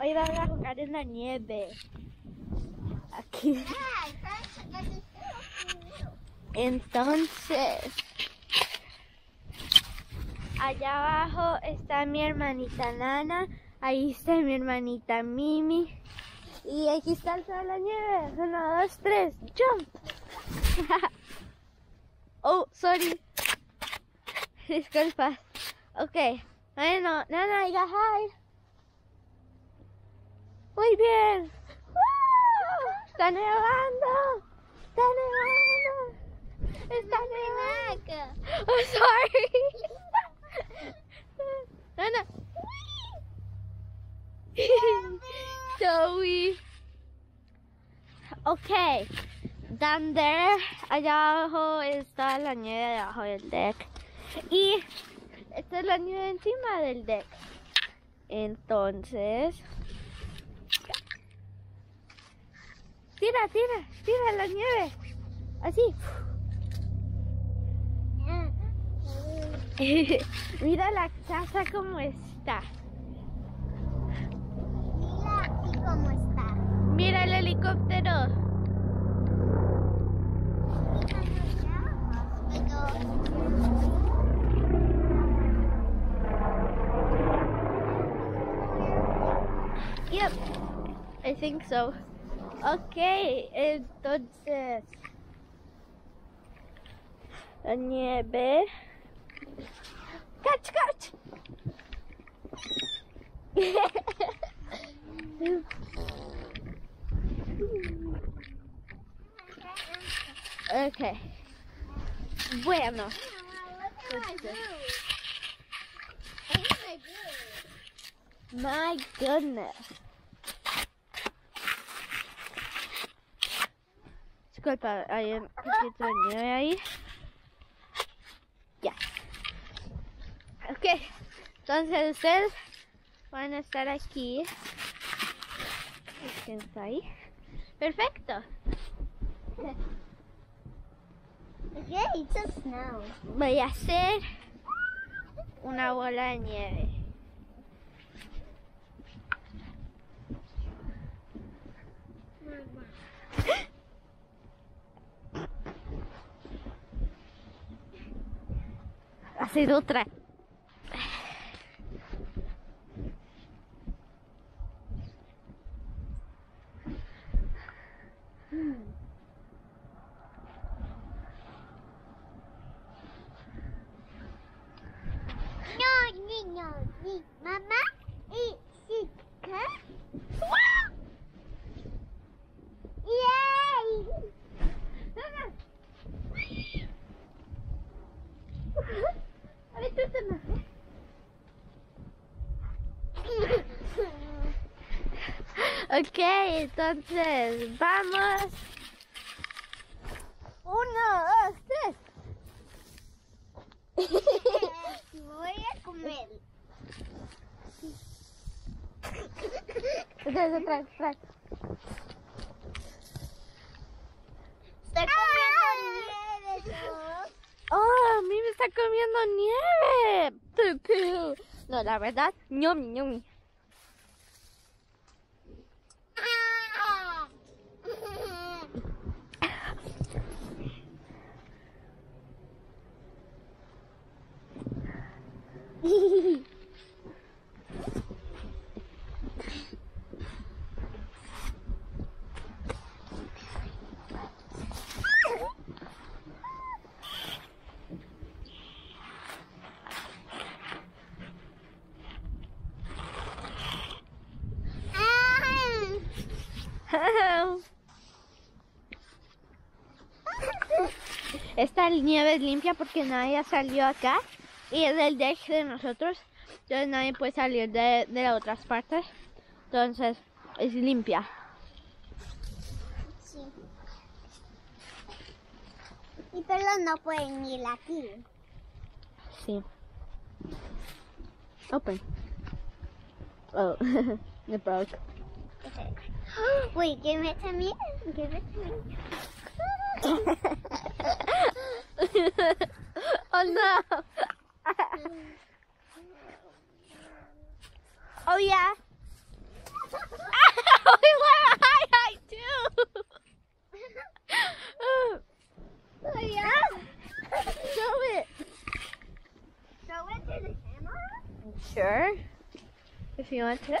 Hoy vamos a jugar en la nieve. Aquí. Entonces, allá abajo está mi hermanita Nana, ahí está mi hermanita Mimi y aquí está toda la nieve. Uno, dos, tres, jump. oh, sorry. Disculpa. Ok, bueno, Nana, diga hi. Muy bien. ¡Woo! Está nevando. Está nevando. Está nevando. I'm sorry. Nana. Zoe. Ok. Down there, allá abajo está la nieve debajo del deck. Y la nieve encima del deck. Entonces, tira, tira, tira la nieve. Así. Mira la casa como está. Mira está. Mira el helicóptero. Yep, I think so. Ok, entonces. La nieve. Catch, catch. ok. Bueno. My goodness. Disculpa, hay un poquito de nieve ahí. Ya. Ok. Entonces ustedes van a estar aquí. ¿Quién está ahí? Perfecto. Okay, it's a snow. Voy a hacer una bola de nieve. Hacer otra. No, Ok, entonces vamos. Uno, dos, tres. Voy a comer. Entonces, atrás, atrás. Estoy comiendo nieve, ¿no? Oh, a mí me está comiendo nieve. No, la verdad, ñomi, ñomi. Esta nieve es limpia porque nadie salió acá y es del deck de nosotros. Entonces nadie puede salir de, de las otras partes. Entonces es limpia. Sí. Y pero no pueden ir aquí. Sí. Open. Oh, it broke. Okay. Wait, give it to me. Give it to me. oh no. Oh yeah. we want a high too. oh Oh, yeah. show it. Show it to the camera. Sure. If you want to.